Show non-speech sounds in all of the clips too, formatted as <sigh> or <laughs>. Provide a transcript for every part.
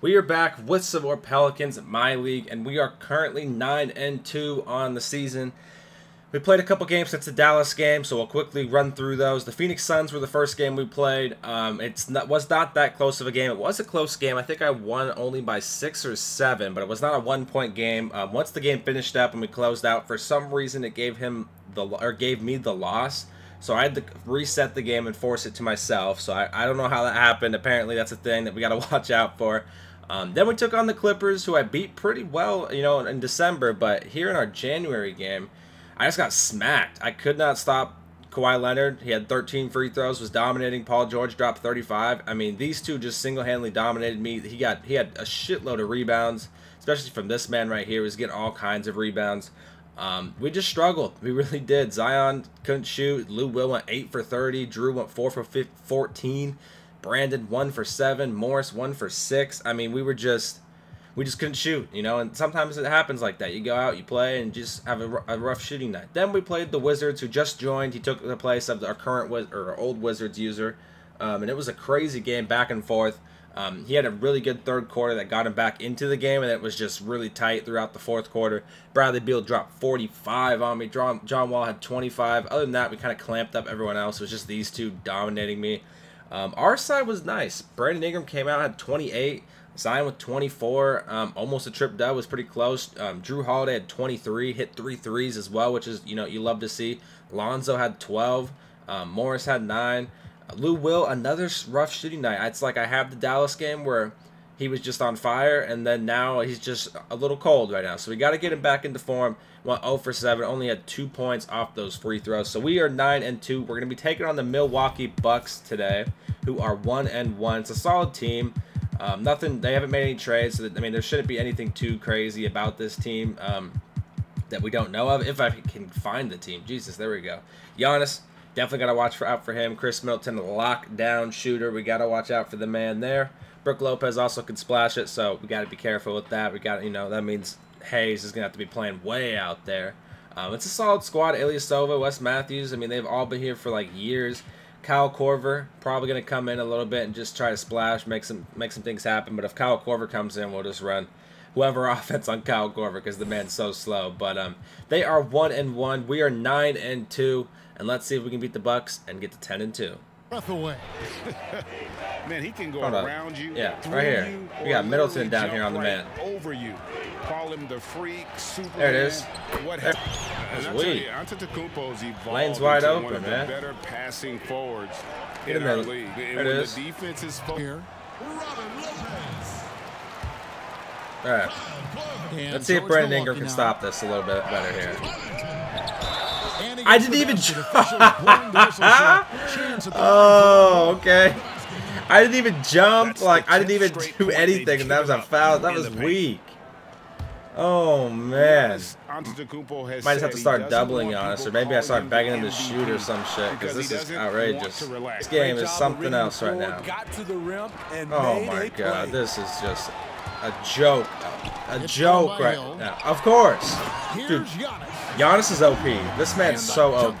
We are back with some more Pelicans at my league, and we are currently nine and two on the season. We played a couple games since the Dallas game, so we'll quickly run through those. The Phoenix Suns were the first game we played. Um, it's not, was not that close of a game. It was a close game. I think I won only by six or seven, but it was not a one-point game. Um, once the game finished up and we closed out, for some reason it gave him the or gave me the loss. So I had to reset the game and force it to myself. So I, I don't know how that happened. Apparently that's a thing that we got to <laughs> watch out for. Um, then we took on the Clippers, who I beat pretty well, you know, in December. But here in our January game, I just got smacked. I could not stop Kawhi Leonard. He had 13 free throws, was dominating. Paul George dropped 35. I mean, these two just single-handedly dominated me. He got he had a shitload of rebounds, especially from this man right here. He was getting all kinds of rebounds. Um, we just struggled. We <laughs> really did. Zion couldn't shoot. Lou Will went 8 for 30. Drew went 4 for 14. Brandon one for seven, Morris one for six. I mean, we were just we just couldn't shoot, you know. And sometimes it happens like that. You go out, you play, and just have a, a rough shooting night. Then we played the Wizards, who just joined. He took the place of our current or our old Wizards user, um, and it was a crazy game back and forth. Um, he had a really good third quarter that got him back into the game, and it was just really tight throughout the fourth quarter. Bradley Beal dropped 45 on me. John, John Wall had 25. Other than that, we kind of clamped up everyone else. It was just these two dominating me. Um, our side was nice. Brandon Ingram came out had 28. Zion with 24. Um, almost a trip dub was pretty close. Um, Jrue Holiday had 23. Hit three threes as well, which is you know you love to see. Lonzo had 12. Um, Morris had nine. Lou Will another rough shooting night. It's like I have the Dallas game where he was just on fire, and then now he's just a little cold right now. So we got to get him back into form. Went 0 for 7, only had two points off those free throws. So we are 9 and 2. We're going to be taking on the Milwaukee Bucks today, who are 1 and 1. It's a solid team. Um, nothing. They haven't made any trades. So that, I mean, there shouldn't be anything too crazy about this team um, that we don't know of. If I can find the team, Jesus, there we go. Giannis, definitely got to watch for, out for him. Khris Middleton, lockdown shooter. We got to watch out for the man there. Brook Lopez also can splash it, so we got to be careful with that. We got, you know, that means Hayes is going to have to be playing way out there. Um, it's a solid squad. Ilyasova, Wes Matthews. I mean, they've all been here for like years. Kyle Korver probably going to come in a little bit and just try to splash, make some make some things happen. But if Kyle Korver comes in, we'll just run whoever <laughs> offense on Kyle Korver because the man's so slow. But um, they are one and one. We are nine and two, and let's see if we can beat the Bucks and get to ten and two. Breath away. man, he can go Hold on. around you. Yeah, right here. you, We got Middleton down here on the right man. Over you. Call him the freak, Superman. There it is. What There- happened? That's weak. Antetokounmpo's evolved Lane's wide open, one of man. the better passing forwards Get in in our there. league. There it when is. the defense is fo- Here. All right. And Let's see if Brandon Milwaukee Ingram can now. stop this a little bit better here. I didn't the even <laughs> basket. jump. Officials blowing the whistle shot. Chance at the Oh, okay. I didn't even jump. That's like I didn't even do anything, and that was a foul. That was weak. Oh man. Has Might just have to start doubling want Giannis, or maybe I start begging him to shoot or some shit, because because this is outrageous. This game is something else right now. Got to the rim and Oh my god, this is just a joke. A It's joke right Hill. now. Of course. Here's Dude, Giannis. Giannis is OP. This And man's so jump OP.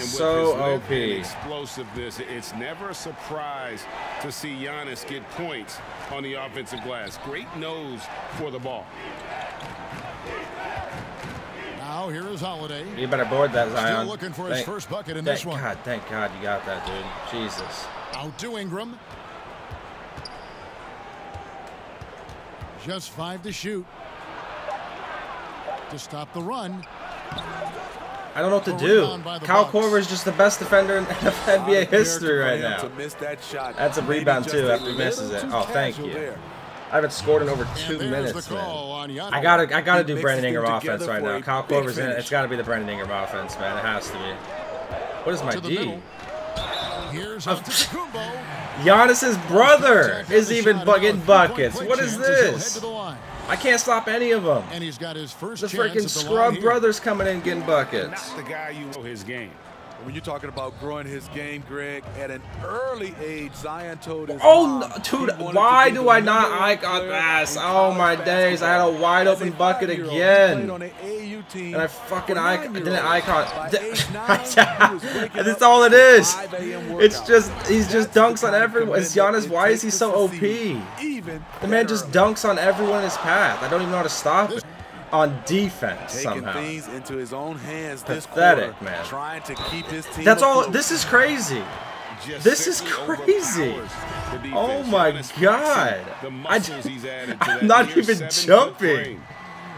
by Giannis. And with So his OP. and explosiveness, it's never a surprise to see Giannis get points on the offensive glass. Great nose for the ball. Now here is Holiday. You better board that, Zion. Still looking for his first bucket in this one. God, thank God you got that, dude. Jesus. Out to Ingram. Just five to shoot. To stop the run. I don't know what to do. rebound Kyle Bucks. Korver is just the best defender in <laughs> NBA history right now. him To miss that shot. That's a rebound, too, after he misses it. Oh, thank you. I haven't scored in over two minutes, man. call on Giannis. I gotta, I gotta do Brandon Ingram offense right now. a Kyle big Korver's in it. It's gotta be the Brandon Ingram offense, man. It has to be. What is my to D? Here's Antetokounmpo. Giannis's brother is even shot, bu- now a getting buckets. What is chance as he'll head this? To the line. I can't stop any of them. And he's got his first The chance freaking the line scrub brothers coming in getting buckets. Not the guy you know his game. When you're talking about growing his game, Greg, at an early age, Zion told his Oh, no, dude, why do I not number one I got player pass? Oh my days, I had a wide open bucket again. on the team And I fucking icon didn't icon. By <laughs> age <laughs> nine, he was <laughs> waking That's all it is. 5 a.m. It's just he's just dunks on the kind of everyone. It's Giannis. Why is he so OP? even The man just dunks on everyone in his path. I don't even know how to stop it. On defense taking somehow. things into his own hands this Pathetic, quarter, man. trying to keep his team That's all. afloat. This is crazy. Just This is crazy. overpowers the defense. Oh my God. The I, he's added to <laughs> I'm not even jumping. frame.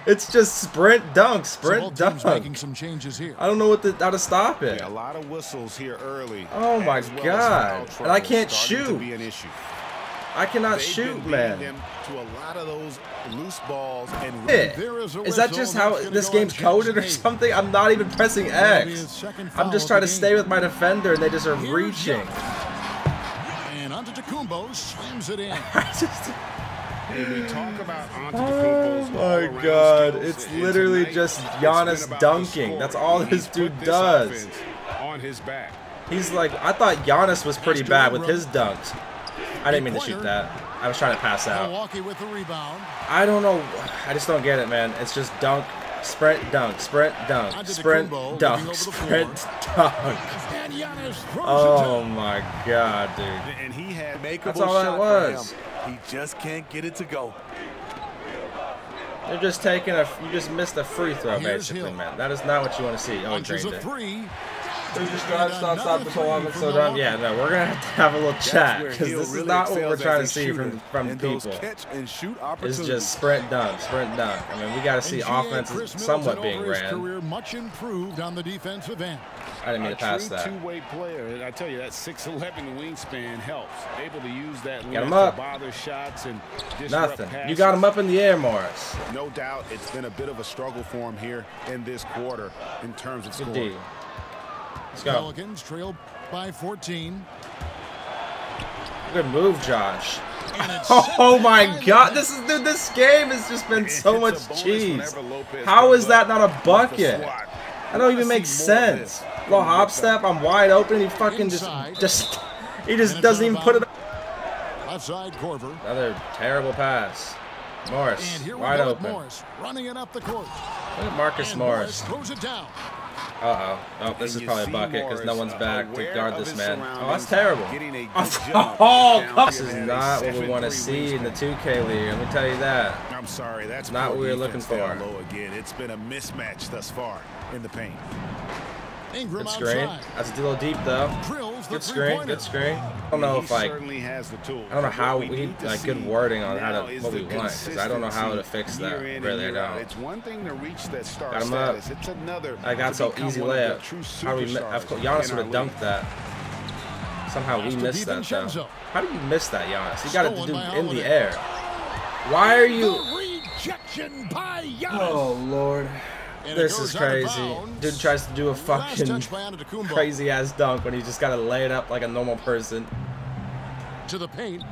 It's just sprint dunk, sprint both teams making dunk. some changes here. I don't know what the, how to stop it. Yeah, a lot of whistles here early. Oh my well God. And I can't starting to shoot. Be an issue. I cannot They've shoot, man. to a lot of those loose balls and Yeah. There is Is that just how this game's coded or something? I'm not even pressing That'll be his X. I'm just trying to stay with my defender and they just are Here's reaching. And Antetokounmpo slams it in. <laughs> Just, talk about oh my god, it's literally just Giannis been about the dunking. That's all this dude does. On his back. He's like, I thought Giannis was pretty bad with his dunks. I didn't mean to shoot that. I was trying to pass out. Milwaukee with the rebound. I don't know. I just don't get it, man. It's just dunk, sprint, dunk, sprint, dunk, sprint, dunk, sprint, <laughs> dunk. And Giannis throws Oh my god, dude. And he had Makeable That's all that was. He just can't get it to go. You're just taking a. You just missed a free throw, basically, man. That is not what you want to see. Oh, he drained a it. The the whole whole offense offense slow slow down. down. Yeah, no, we're gonna have to have a little chat because Hill this is really not what we're trying to see from from people. catch and shoot It's just sprint dunk, sprint dunk. I mean, we got to see And GA offense somewhat being ran. Career much improved on the defensive end. I didn't mean a to pass true that. two-way player. I tell you, that 6'11 wingspan helps. Able to use that Get him up. to bother shots and Nothing. passes. You got him up in the air, Morris. No doubt it's been a bit of a struggle for him here in this quarter in terms of scoring. D. Let's go. Pelicans trail by 14. Good move, Josh. <laughs> Oh my God! This is dude. This game has just been so much cheese. whenever Lopez How comes is that not a with the bucket? swat. That don't even make see more of sense. this Little hop step. I'm wide open. He fucking just just <laughs> he just doesn't even put it. bounds. Left side, Korver. Another terrible pass. Morris And here wide open. Morris running it up the court. Look at Marcus Morris. throws it down. Uh oh. Oh, this And is probably a bucket because no one's uh, back to guard this man. Oh, that's terrible. getting a good <laughs> Oh, jump down come- this is not what we want to see in the 2K league. Let me tell you that. I'm sorry, that's Not what we were looking for. Low again. It's been a mismatch thus far in the paint. Ingram Good screen. outside. That's a little deep though. Drills Good screen. Good screen. I don't know he if like has the tools. I don't know how we we need need like good wording on how to is what we want because I don't know how to fix that. consistency year Really, I in and year out. don't. It's one thing to reach that star Got him up. It's another. I got so easy one of the layup. How we? Of course, Giannis would have dunked that. Somehow we missed that though. How do you miss that, Giannis? You got to do in the air. Why are you? Rejection by Giannis. Oh Lord. And This is crazy. Dude tries to do a fucking touch by Antetokounmpo. crazy ass dunk when he just got to lay it up like a normal person. To the paint.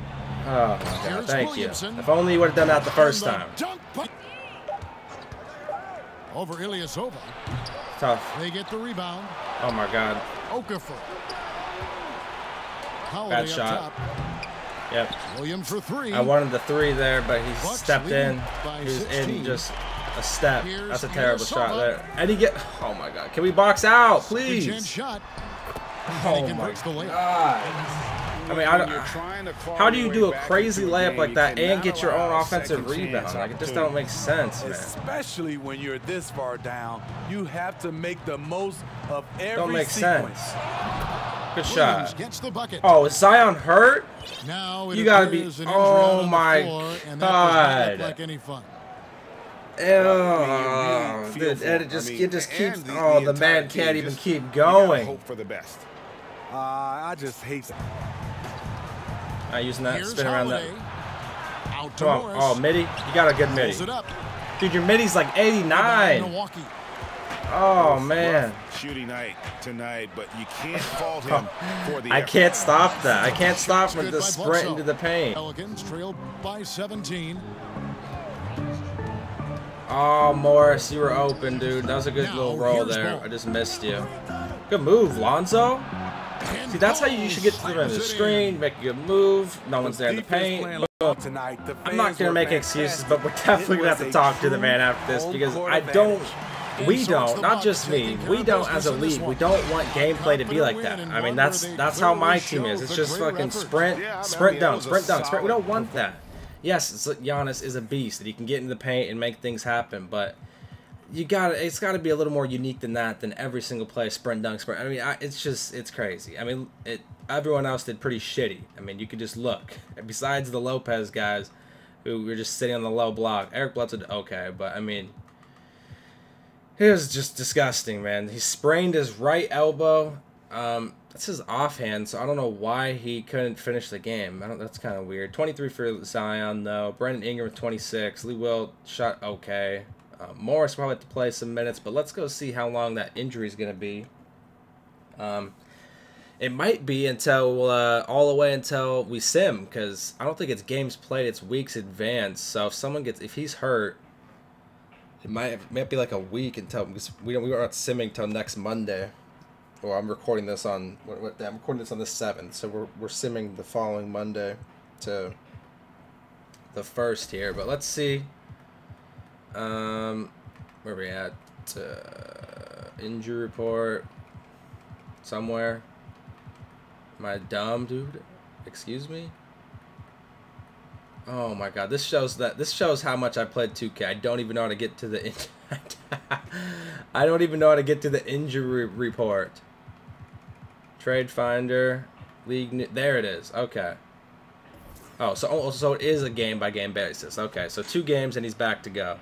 Oh god, thank Williamson. you. If only you would have done that the first time. Over Ilyasova. Tough. They get the rebound. Oh my god. Okafor. Bad shot. Yep. Williams for three. I wanted the three there, but he Bucks stepped in. He was 16. in just a step. Here's That's a terrible shot there. And he get. Oh my god. Can we box out, please? shot. Oh my converts god. I mean, I don't. you're trying to claw How do you do a crazy layup game, like that and get your own offensive rebound? Like it just opportunity. don't make sense, man. Especially when you're this far down, you have to make the most of every Don't make sequence. sense. Good shot. gets the bucket. Oh, is Zion hurt? Now it You gotta be- appears an injury oh out on the my floor, and that does not look God. like any fun. Ew, really feel dude, and it just I mean, it just keeps. the- oh, the the man can't even just- keep going. Hope for the best. Uh, I just hate that. Not using that Here's spin around that. Out to Come on, oh midi, you got a good midi, Pulls it up. dude. Your midi's like 89. Milwaukee. Oh man, Shooting night tonight, but you can't <laughs> fault him for the I can't stop that. I can't stop from Good the sprint into the paint. Pelicans trail by 17. Oh Morris, you were open, dude. That was a good little roll there. I just missed you. Good move, Lonzo. See, that's how you should get to the the screen, make a good move. No one's there in the paint. Tonight, I'm not gonna make excuses, but we're definitely gonna have to talk to the man after this because I don't. We don't, not just me. We don't as a league. We don't want gameplay to be like that. I mean, that's that's how my team is. It's just fucking sprint, Yeah, I mean, sprint down, sprint down, sprint. We don't want that. Yes, Giannis is a beast that he can get in the paint and make things happen, but you got it's got to be a little more unique than that than every single play sprint dunk sprint. I mean, I, it's just it's crazy. I mean, it everyone else did pretty shitty. I mean, you could just look. Besides the Lopez guys who were just sitting on the low block, Eric Bledsoe did okay, but I mean, it was just disgusting, man. He sprained his right elbow. Um, that's his offhand, so I don't know why he couldn't finish the game. That's kind of weird. 23 for Zion, though. Brandon Ingram with 26. Lee Will shot okay. Uh, Morris probably have to play some minutes, but let's go see how long that injury is going to be. Um, it might be until uh, all the way until we sim, because I don't think it's games played; it's weeks advance. So if someone gets, if he's hurt, it might it might be like a week until because we don't we aren't simming till next Monday. Well, I'm recording this on what, what I'm recording this on the seventh, so we're we're simming the following Monday to the first here. But let's see. Um, where we at? Uh, injury report. Somewhere. Am I dumb, dude? Excuse me. Oh my god, this shows that this shows how much I played 2K. I don't even know how to get to the <laughs> I don't even know how to get to the injury report. Trade finder, league. There it is. Okay. Oh, so oh, so it is a game by game basis. Okay, so two games and he's back to go.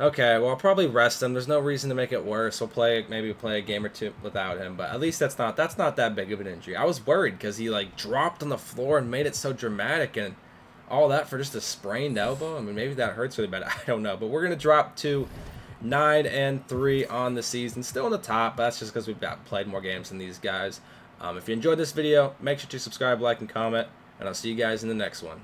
Okay, well I'll probably rest him. There's no reason to make it worse. We'll play maybe play a game or two without him, but at least that's not that's not that big of an injury. I was worried because he like dropped on the floor and made it so dramatic and all that for just a sprained elbow. I mean maybe that hurts really bad. <laughs> I don't know, but we're gonna drop to nine and three on the season, still in the top. But that's just because we've got played more games than these guys. Um, if you enjoyed this video, make sure to subscribe, like, and comment, and I'll see you guys in the next one.